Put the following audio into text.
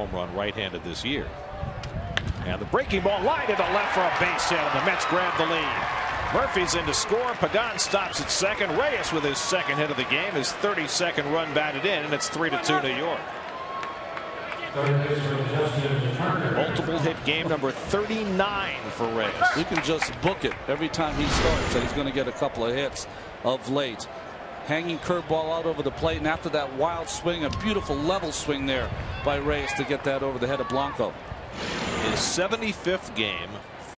home run right-handed this year. And the breaking ball line to the left for a base hit, and the Mets grab the lead. Murphy's in to score. Pagan stops at second. Reyes with his second hit of the game, his 32nd run batted in, and it's 3 to 2 New York. Multiple hit game number 39 for Reyes. You can just book it every time he starts that he's going to get a couple of hits of late. Hanging curveball out over the plate, and after that wild swing, a beautiful level swing there by Reyes to get that over the head of Blanco. His 75th game